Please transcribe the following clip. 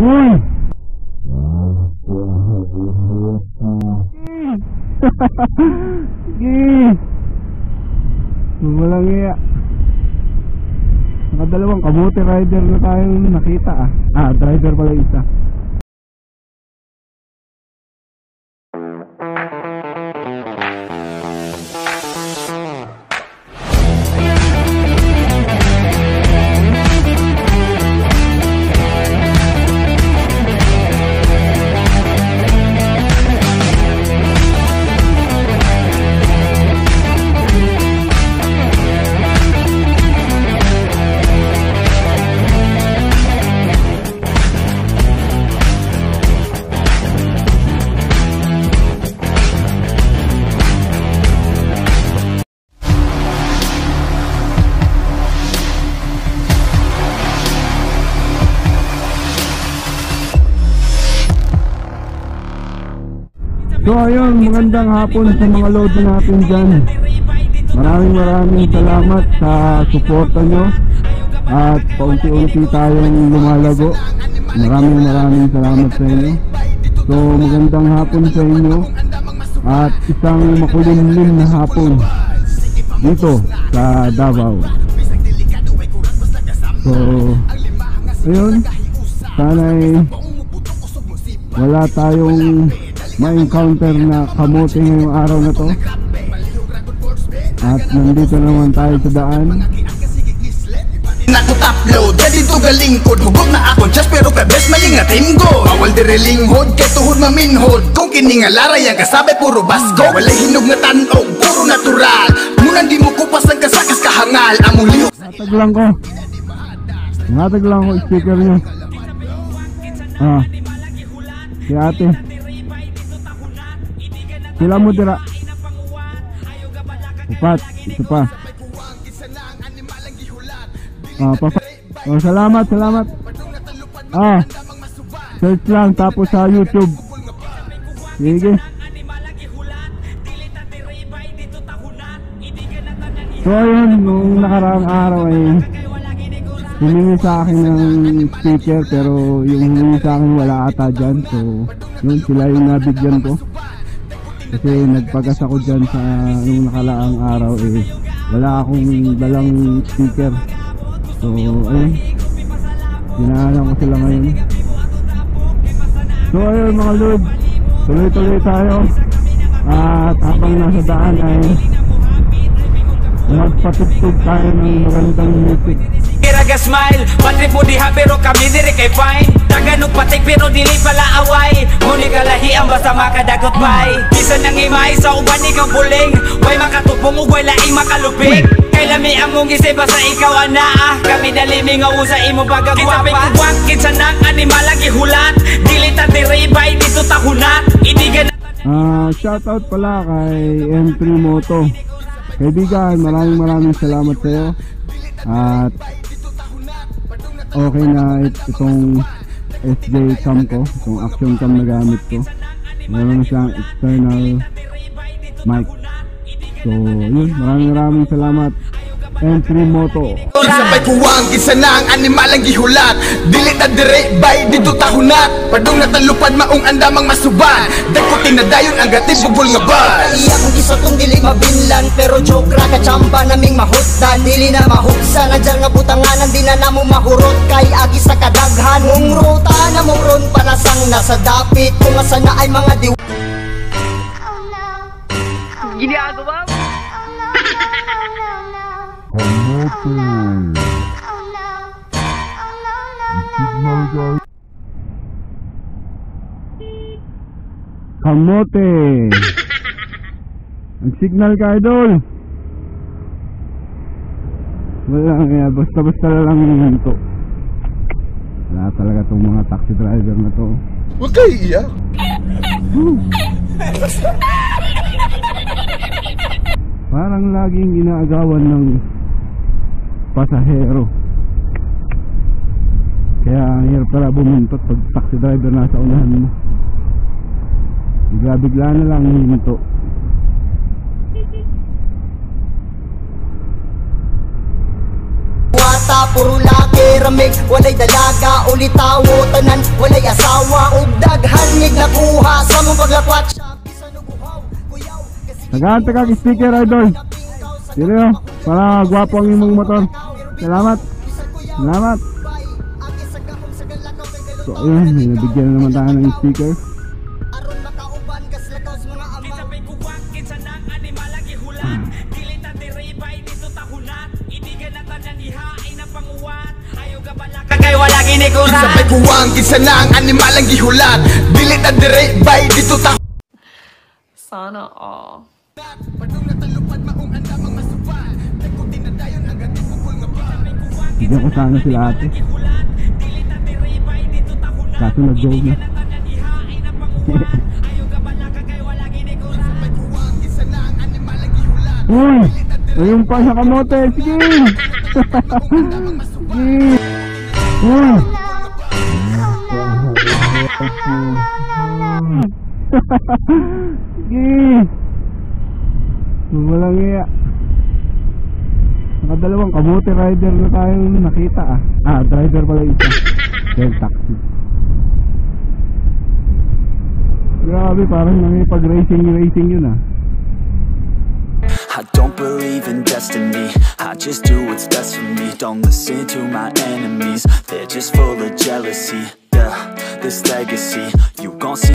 Uy! Sige! Walang iya. Nakadalawang kabuti rider na tayong nakita ah. Ah, driver pala isa. So ayun, magandang hapon sa mga load natin dyan. Maraming maraming salamat sa suporta nyo at paunti-unti tayong lumalago. Maraming maraming salamat sa inyo. So magandang hapon sa inyo at isang makulimlim na hapon dito sa Davao. So ayun, sana'y wala tayong ma-encounter na kamote ngayong araw na to. At nandito naman tayo sa daan. Nakot upload, dali to galingkod Hugog na ako, just pero ka best malingatin ko Bawal dire linghod, kay tuhod maminhod. Kung kiningalara yang kasabi puro basko. Walay hinog nga tanog, puro natural. Munan di mo kupas ng kasakas kahangal. Among lihok Natag lang ko. Natag lang ko speaker nyo Ah. Si ate Sila mo dira. Upat Ito pa. Ah, papa. Oh, Salamat, salamat. Ah Search lang tapos sa YouTube. Sige. So ayun, nung nakaraang araw ay humingi sa akin ng speaker pero yung humingi sa akin wala ata dyan. So yun sila yung nabigyan ko kasi nagpagas ako dyan sa nung nakalaang araw eh wala akong dalang speaker. So ayun. Ginahanap ko sila ngayon. So ayun mga lord. Tuloy tuloy tayo. At habang nasa daan ay magpatugtog tayo ng magandang music Kiraga smile, patri po diha pero kami diri kay fine. Taganong patik pero dili pala away. Muni kalahi ang basta makadagot bay Bisan nang imay sa uban ikaw buling. Way makatupong ug way laing makalupik Kay lami among gisay basta ikaw ana ah. Kami dalimi nga usa imo baga gwapa Kita pikuwang kinsa nang animal lagi hulat Dili ta diri bay dito ta hunat Inigan Ah, shoutout pala kay M3 Moto. Kaibigan, maraming maraming salamat sa iyo. At okay na it- itong SJ cam ko, itong action cam na gamit ko. Meron siyang external mic. So, yun, maraming maraming salamat. M3 Moto. Sabay kuwang, na ang animal ang gihulat. Dili ta dire, bay dito tahunat. Padung na talupad maong andamang masuban. Dagkutin na dayon ang gatid bubol nga bal Iya kung iso tong dili mabinlan Pero joke ra kachamba naming mahutdan Dili na mahuksa na dyan nga butanganan Di na namo mahurot. Kay agi sa kadaghan Mong ruta na mong ron panasang nasa dapit. Kung asa na ay mga diw Ginagawa mo? Kamote. Ang signal ka, idol. Wala nga, basta-basta lang yung to. Wala talaga tong mga taxi driver na to. Huwag kayo iiyak Parang laging inaagawan ng pasahero. Kaya ang hirap pala bumuntot pag taxi driver nasa unahan mo. Bigla-bigla na lang hihinto. Wata puro laki ramig Walay dalaga o litawo tanan walay asawa ug daghan mig nakuha sa mong paglakwat siya bisan og uhaw kuyaw Tagaan tagang speaker idol. Sino? Para gwapo ang imong motor. Salamat. Salamat. So ayun, may nabigyan na naman tayo ng speaker. aron makauban kas lakaw sa mga ama Sabay kuwang kinsa nang animal lagi hulat Dili ta diribay dito ta hunat Ibigan na ang na animal ang gihulat Dili ta dire bay dito ta Sana all. Padung natalupad maong andamang Bigyan ko sana sila ate. Kaso nag-joke na. Uy! Ayun pa sa kamote! Sige! Sige! Uy! Sige! Walang iya. Nakadalawang kamote rider na tayong nakita ah. Ah, driver pala isa. Del taxi. Grabe, parang nakipag-racing-racing yun ah. I don't believe in destiny I just do what's best for me Don't listen to my enemies They're just full of jealousy Yeah, this legacy You gon' see